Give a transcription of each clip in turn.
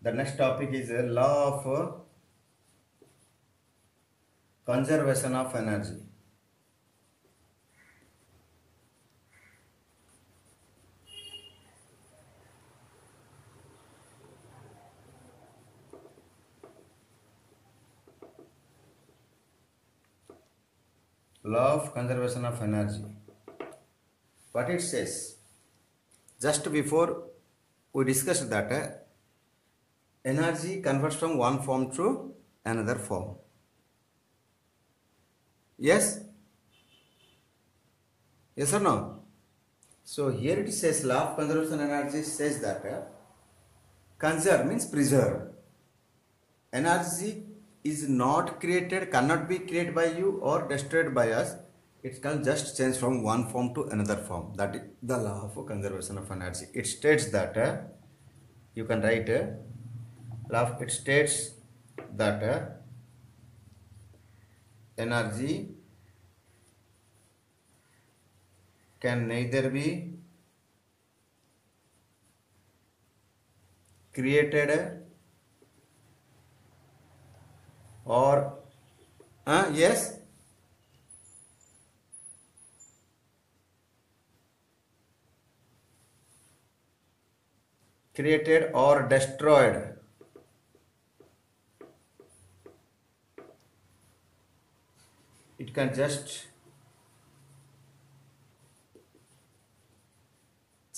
The next topic is a law of conservation of energy. Law of conservation of energy. What it says? Just before we discussed that energy converts from one form to another form. Yes? Yes or no? So here it says law of conservation of energy says that uh, conserve means preserve. Energy is not created, cannot be created by you or destroyed by us. It can just change from one form to another form. That is the law of conservation of energy. It states that uh, you can write uh, Of, it states that uh, energy can neither be created or uh, yes. Created or destroyed it can just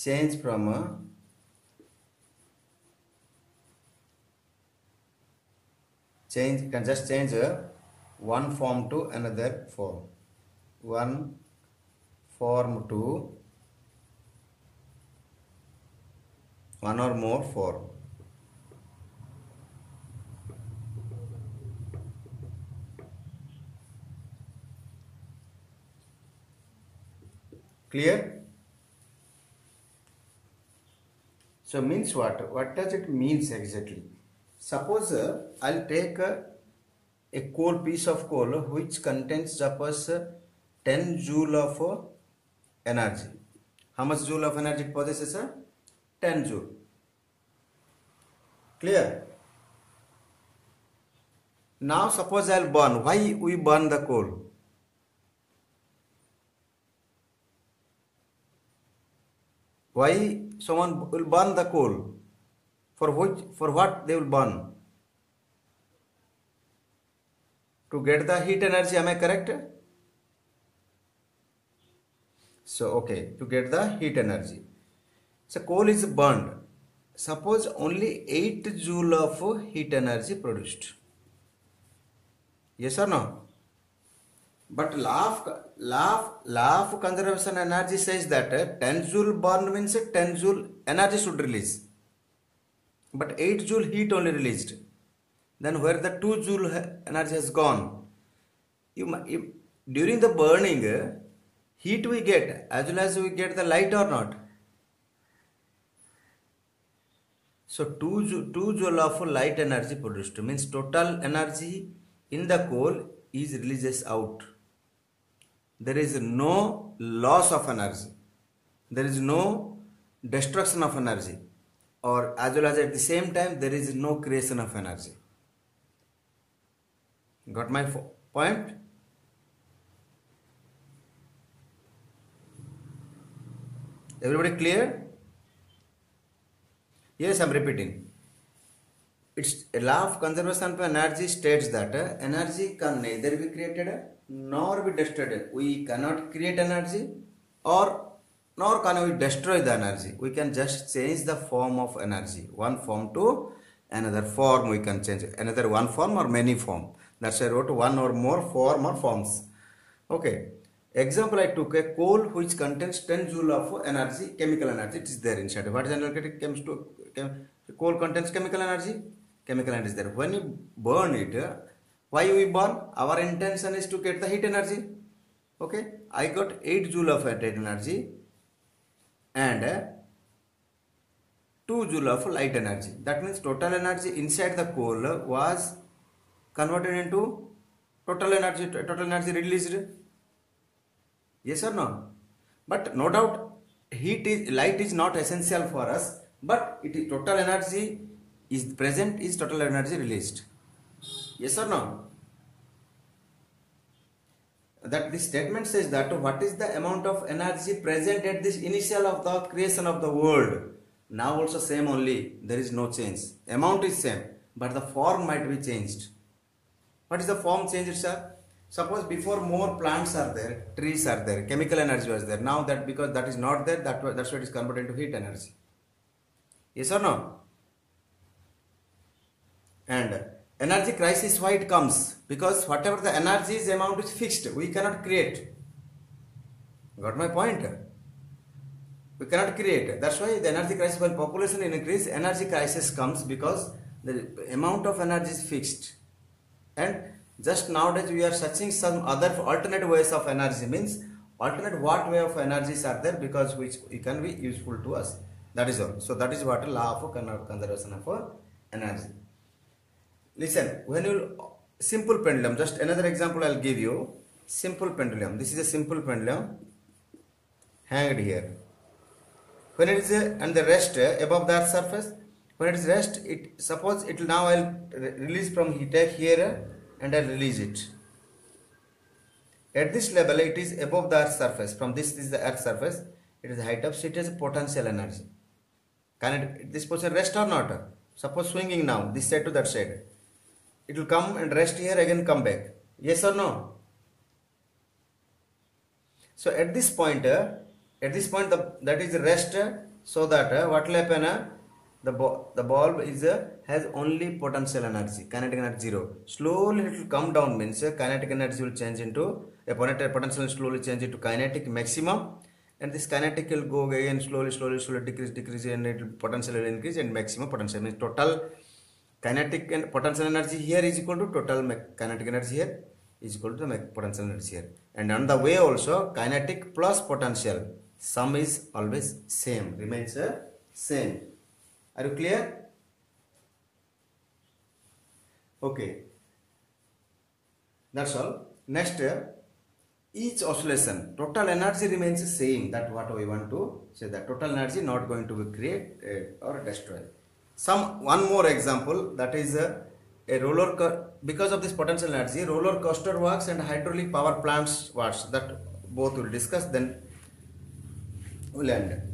change from a change can just change uh, one form to another form. One form to one or more form clear? So means what? What does it means exactly? Suppose uh, i'll take uh, a coal piece of coal which contains suppose uh, 10 joule of uh, energy. How much joule of energy it possesses sir? 10 joule. Clear? Now suppose i'll burn. Why we burn the coal why someone will burn the coal? For which for what they will burn? To get the heat energy am i correct? So okay to get the heat energy. So coal is burned. Suppose only 8 joule of heat energy produced. Yes or no but of, law of conservation energy says that uh, 10 joule burn means 10 joule energy should release. But 8 joule heat only released. Then where the 2 joule energy has gone? You, you during the burning uh, heat we get as well as we get the light or not? So 2 2 joule of light energy produced means total energy in the coal is releases out there is no loss of energy. There is no destruction of energy. Or as well as at the same time there is no creation of energy. Got my point? Everybody clear? Yes i'm repeating it's law of conservation of energy states that energy can neither be created nor be destroyed. We cannot create energy or nor can we destroy the energy. We can just change the form of energy. One form to another form we can change. Another one form or many form. That's why i wrote one or more form or forms. Okay. Example i took a coal which contains 10 joule of energy chemical energy. It is there inside. What is energetic comes to chem, coal contains chemical energy chemical energy is there. When you burn it why we burn? Our intention is to get the heat energy. Okay? I got 8 joule of heat energy and 2 joule of light energy. That means total energy inside the coal was converted into total energy total energy released. Yes or no? But no doubt heat is light is not essential for us but it is total energy is present is total energy released. Yes or no? That this statement says that what is the amount of energy present at this initial of the creation of the world? Now also same only. There is no change. Amount is same but the form might be changed. What is the form changed sir? Suppose before more plants are there trees are there chemical energy was there. Now that because that is not there that that's why it is converted into heat energy. Yes or no and energy crisis why it comes? Because whatever the energy is amount is fixed we cannot create. Got my point? We cannot create. That's why the energy crisis when population increase energy crisis comes because the amount of energy is fixed. And just nowadays we are searching some other alternate ways of energy. Means alternate what way of energies are there because which it can be useful to us. That is all. So that is what law of conservation of energy listen when you simple pendulum just another example i'll give you. Simple pendulum. This is a simple pendulum hanged here. When it is uh, and the rest uh, above that surface when it is rest it suppose it will now i'll re- release from heater here uh, and i'll release it. At this level it is above the earth surface. From this, this is the earth surface. It is the height of so it potential energy. Can it this position rest or not? Suppose swinging now this side to that side it will come and rest here again come back. Yes or no? So at this point uh, at this point the, that is rest uh, so that uh, what will happen uh, the the bulb is uh, has only potential energy kinetic energy zero. Slowly it will come down means uh, kinetic energy will change into a potential potential slowly change into kinetic maximum. And this kinetic will go again slowly slowly slowly decrease decrease and it will potential will increase and maximum potential means total kinetic and potential energy here is equal to total kinetic energy here is equal to the potential energy here. And on the way also kinetic plus potential sum is always same remains uh, same. Are you clear? Okay. That's all. Next uh, each oscillation total energy remains same. That what we want to say that total energy not going to be created or destroyed some one more example that is uh, a roller because of this potential energy roller coaster works and hydraulic power plants works. That both will discuss then we'll end